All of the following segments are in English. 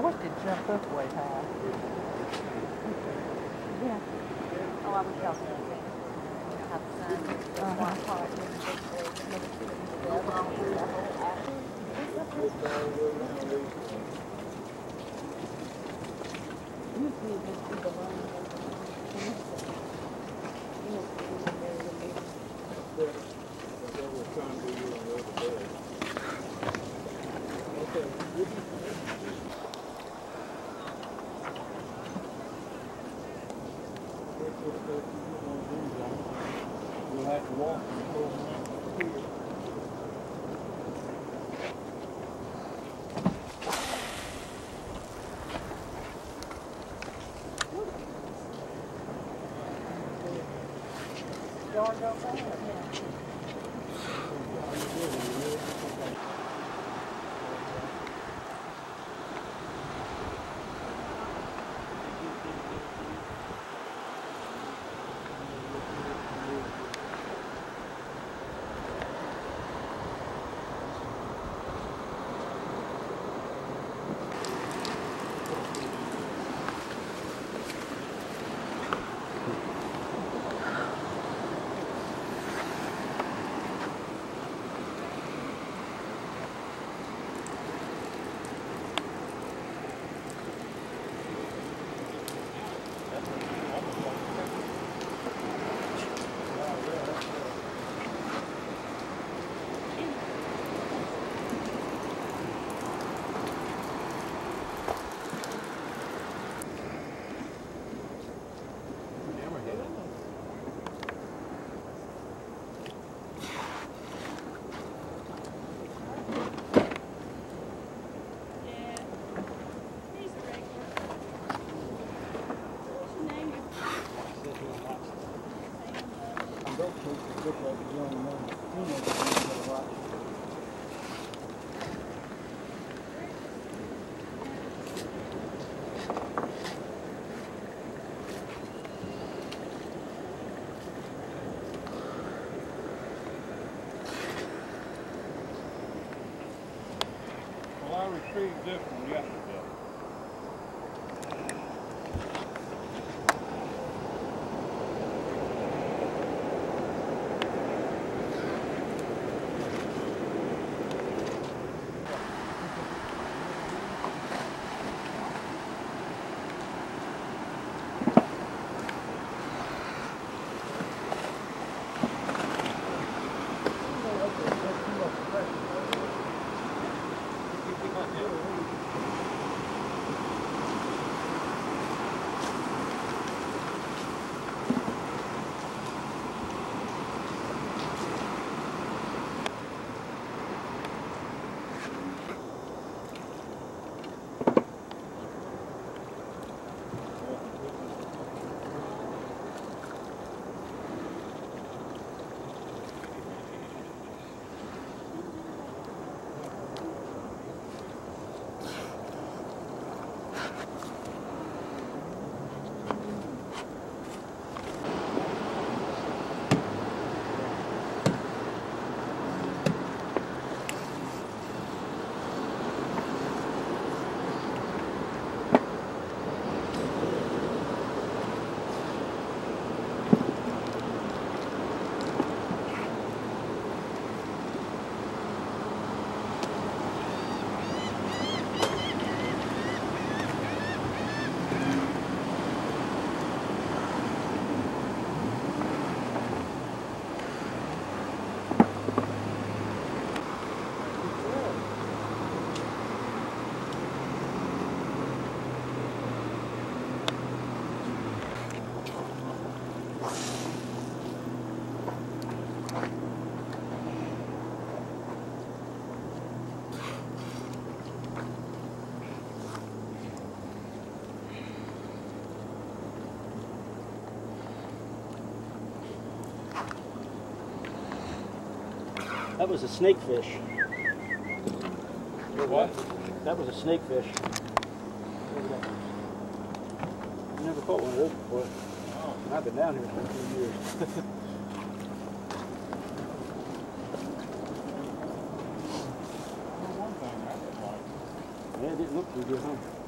I wish they'd jump up way high. Yeah. Oh, I wish y'all could have some, the one part in the big rig, and then two in the other, and the whole after. Usually just do the one. You know, it's very relieving. We'll have to walk and go around here. That was a snakefish. What? That was a snakefish. I never caught one of those before. I've been down here for a few years. Well, one thing I would like Yeah, it didn't look too good, huh?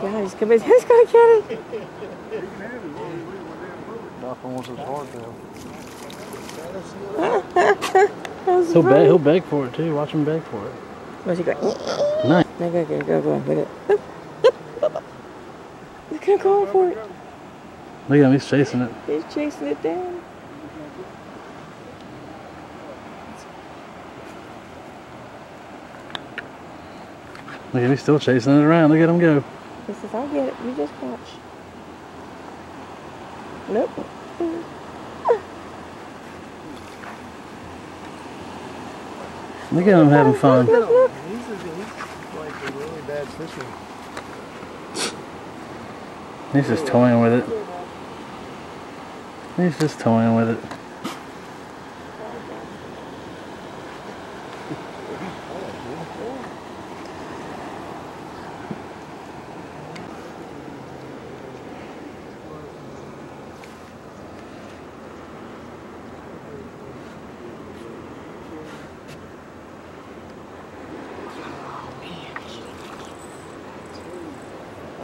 God, he's gonna, he's gonna get it. Nothing was as hard though. He'll funny. beg, he'll beg for it too. Watch him beg for it. Where's he going? Nice. No, go, go, go, go. Look at He's gonna go for it. Look at him, he's chasing it. He's chasing it down. Look at him, he's still chasing it around. Look at him go. He says, I'll get it. You just watch. Nope. Look at him having fun. He's, a, he's like a really bad fisher. He's just toying with it. He's just toying with it.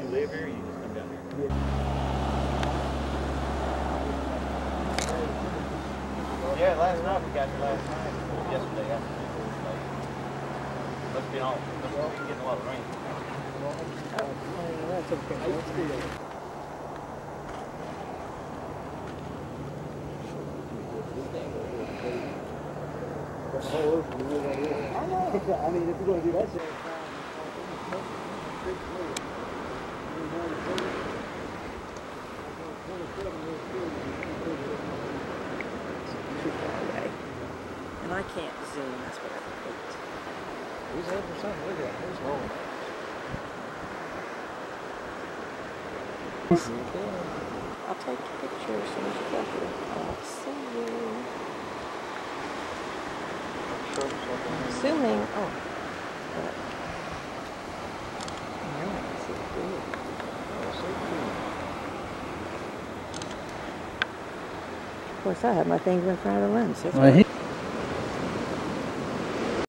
You live here, you just come down here? Yeah, last night, we got here last night, yesterday afternoon, like, must be all, must be getting a lot of rain. I mean, if you're gonna do that shit. Too far away. And I can't zoom. That's what I hate. He's heading for something. Look at him. He's home. I'll take a picture as soon as you get here. I'll see you. Assuming, oh. but- Now I can see it good. Of course, I have my finger in front of the lens.